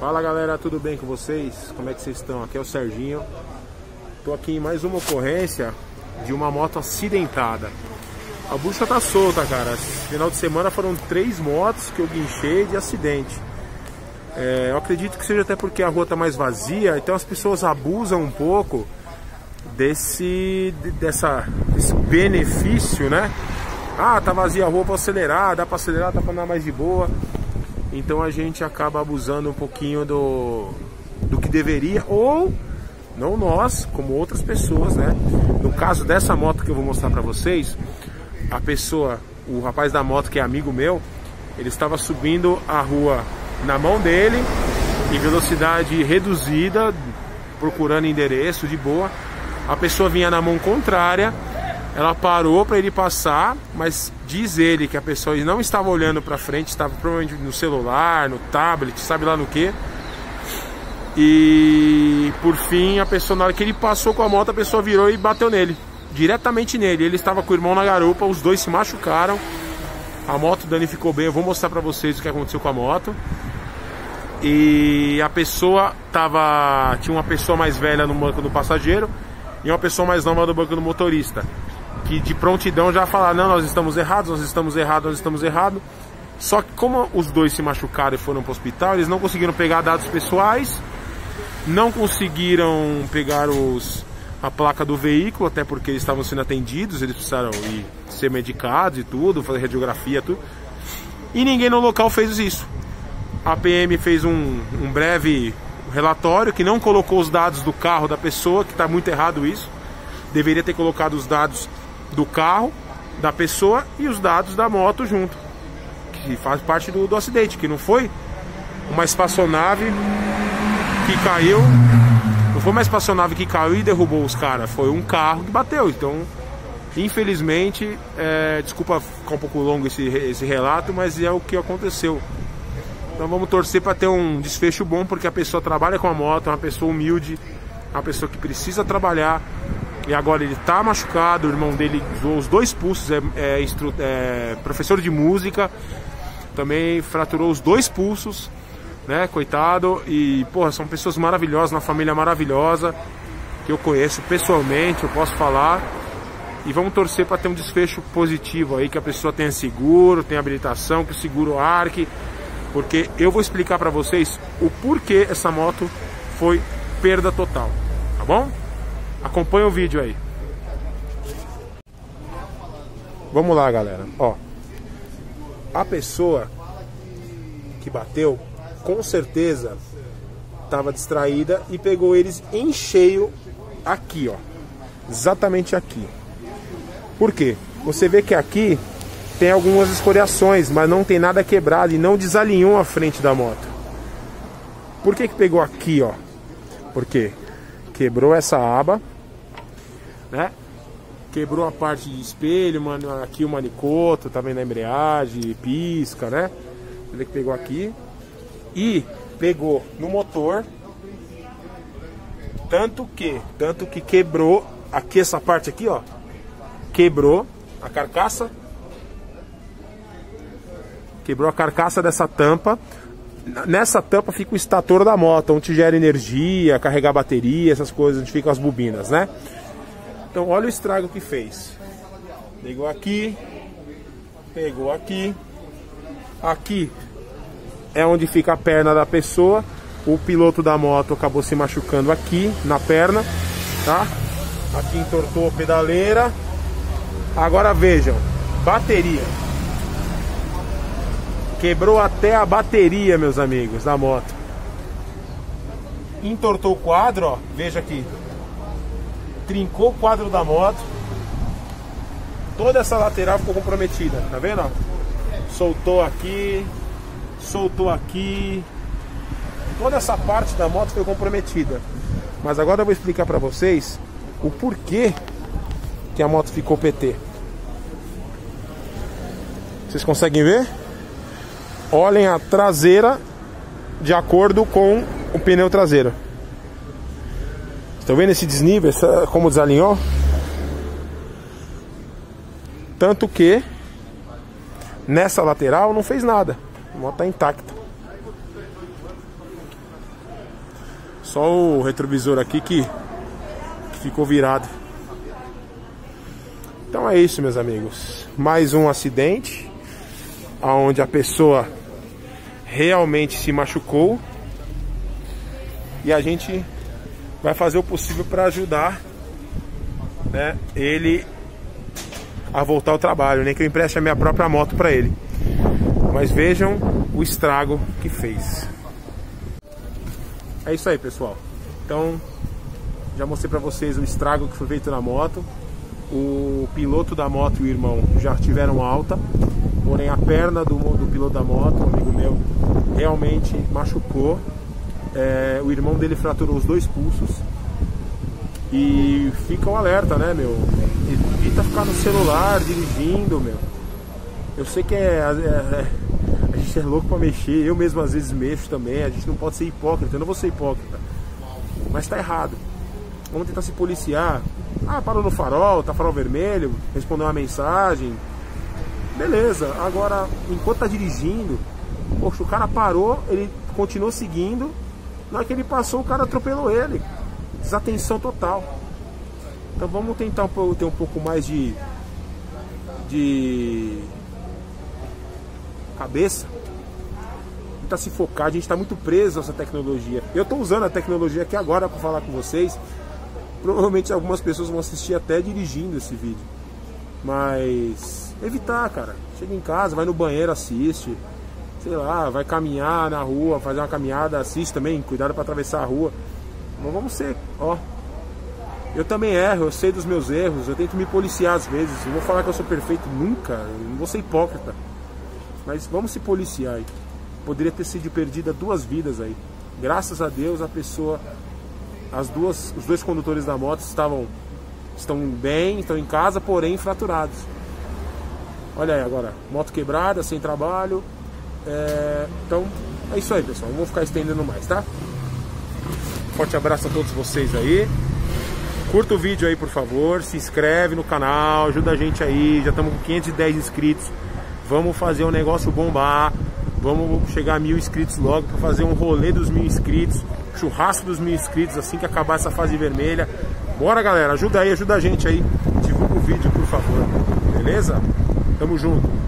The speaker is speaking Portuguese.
Fala galera, tudo bem com vocês? Como é que vocês estão? Aqui é o Serginho. Tô aqui em mais uma ocorrência de uma moto acidentada. A bucha tá solta, cara. Final de semana foram três motos que eu guinchei de acidente. É, eu acredito que seja até porque a rua tá mais vazia, então as pessoas abusam um pouco desse, dessa, desse benefício, né? Ah, tá vazia a rua para acelerar, dá para acelerar, dá para andar mais de boa. Então a gente acaba abusando um pouquinho do, do que deveria, ou não nós, como outras pessoas, né? No caso dessa moto que eu vou mostrar para vocês, a pessoa, o rapaz da moto que é amigo meu, ele estava subindo a rua na mão dele, em velocidade reduzida, procurando endereço de boa. A pessoa vinha na mão contrária ela parou para ele passar, mas diz ele que a pessoa não estava olhando para frente, estava provavelmente no celular, no tablet, sabe lá no que. E por fim, a pessoa na hora que ele passou com a moto, a pessoa virou e bateu nele, diretamente nele. Ele estava com o irmão na garupa, os dois se machucaram. A moto danificou bem, eu vou mostrar para vocês o que aconteceu com a moto. E a pessoa tava, tinha uma pessoa mais velha no banco do passageiro e uma pessoa mais nova no banco do motorista que de prontidão já falar, não, nós estamos errados, nós estamos errados, nós estamos errados. Só que como os dois se machucaram e foram para o hospital, eles não conseguiram pegar dados pessoais, não conseguiram pegar os, a placa do veículo, até porque eles estavam sendo atendidos, eles precisaram ir ser medicados e tudo, fazer radiografia, tudo. E ninguém no local fez isso. A PM fez um, um breve relatório que não colocou os dados do carro da pessoa, que está muito errado isso. Deveria ter colocado os dados do carro, da pessoa e os dados da moto junto. Que faz parte do, do acidente, que não foi uma espaçonave que caiu. Não foi uma espaçonave que caiu e derrubou os caras, foi um carro que bateu. Então, infelizmente, é, desculpa ficar um pouco longo esse, esse relato, mas é o que aconteceu. Então vamos torcer para ter um desfecho bom, porque a pessoa trabalha com a moto, é uma pessoa humilde, é uma pessoa que precisa trabalhar, e agora ele tá machucado, o irmão dele zoou os dois pulsos, é, é, é, professor de música, também fraturou os dois pulsos, né, coitado, e porra, são pessoas maravilhosas, uma família maravilhosa, que eu conheço pessoalmente, eu posso falar, e vamos torcer para ter um desfecho positivo aí, que a pessoa tenha seguro, tenha habilitação, que o seguro arque, porque eu vou explicar para vocês o porquê essa moto foi perda total, tá bom? Acompanha o vídeo aí. Vamos lá, galera. Ó, a pessoa que bateu, com certeza, estava distraída e pegou eles em cheio aqui, ó. Exatamente aqui. Por quê? Você vê que aqui tem algumas escoriações, mas não tem nada quebrado e não desalinhou a frente da moto. Por que que pegou aqui, ó? Porque quebrou essa aba, né? Quebrou a parte de espelho, mano, aqui o manicoto, tá vendo a embreagem, pisca, né? Ele que pegou aqui. E pegou no motor. Tanto que, tanto que quebrou aqui essa parte aqui, ó. Quebrou a carcaça. Quebrou a carcaça dessa tampa nessa tampa fica o estator da moto, onde gera energia, carregar bateria, essas coisas, onde ficam as bobinas, né? Então olha o estrago que fez. Pegou aqui, pegou aqui, aqui é onde fica a perna da pessoa. O piloto da moto acabou se machucando aqui na perna, tá? Aqui entortou a pedaleira. Agora vejam, bateria. Quebrou até a bateria, meus amigos, da moto. Entortou o quadro, ó. Veja aqui. Trincou o quadro da moto. Toda essa lateral ficou comprometida, tá vendo? Soltou aqui, soltou aqui. Toda essa parte da moto foi comprometida. Mas agora eu vou explicar para vocês o porquê que a moto ficou PT. Vocês conseguem ver? olhem a traseira de acordo com o pneu traseiro. Estão vendo esse desnível, essa, como desalinhou? Tanto que nessa lateral não fez nada. A moto está intacta. Só o retrovisor aqui que, que ficou virado. Então é isso, meus amigos. Mais um acidente onde a pessoa realmente se machucou e a gente vai fazer o possível para ajudar né, ele a voltar ao trabalho, nem que eu empreste a minha própria moto para ele. Mas vejam o estrago que fez. É isso aí, pessoal. Então, já mostrei para vocês o estrago que foi feito na moto. O piloto da moto e o irmão já tiveram alta, porém a perna do, do piloto da moto, um amigo meu, realmente machucou. É, o irmão dele fraturou os dois pulsos. E fica um alerta, né, meu? Evita ficar no celular dirigindo, meu. Eu sei que é, é, é, a gente é louco pra mexer, eu mesmo às vezes mexo também, a gente não pode ser hipócrita, eu não vou ser hipócrita. Mas tá errado. Vamos tentar se policiar. Ah, parou no farol, tá farol vermelho, respondeu uma mensagem. Beleza, agora, enquanto tá dirigindo, poxa, o cara parou, ele continuou seguindo. Na hora que ele passou, o cara atropelou ele. Desatenção total. Então vamos tentar ter um pouco mais de. de. cabeça. Tentar se focar, a gente está muito preso a essa tecnologia. Eu estou usando a tecnologia aqui agora para falar com vocês. Provavelmente algumas pessoas vão assistir até dirigindo esse vídeo. Mas evitar, cara. Chega em casa, vai no banheiro, assiste. Sei lá, vai caminhar na rua, fazer uma caminhada, assiste também, cuidado para atravessar a rua. Não vamos ser, ó. Eu também erro, eu sei dos meus erros, eu tento me policiar às vezes. Não vou falar que eu sou perfeito nunca, eu não vou ser hipócrita. Mas vamos se policiar aí. Poderia ter sido perdida duas vidas aí. Graças a Deus a pessoa as duas, os dois condutores da moto estavam estão bem, estão em casa, porém fraturados. Olha aí agora, moto quebrada, sem trabalho. É, então é isso aí, pessoal. Não vou ficar estendendo mais, tá? Forte abraço a todos vocês aí. Curta o vídeo aí, por favor. Se inscreve no canal, ajuda a gente aí. Já estamos com 510 inscritos. Vamos fazer um negócio bombar. Vamos chegar a mil inscritos logo para fazer um rolê dos mil inscritos churrasco dos mil inscritos assim que acabar essa fase vermelha. Bora galera, ajuda aí, ajuda a gente aí. Divulga o vídeo, por favor. Beleza? Tamo junto.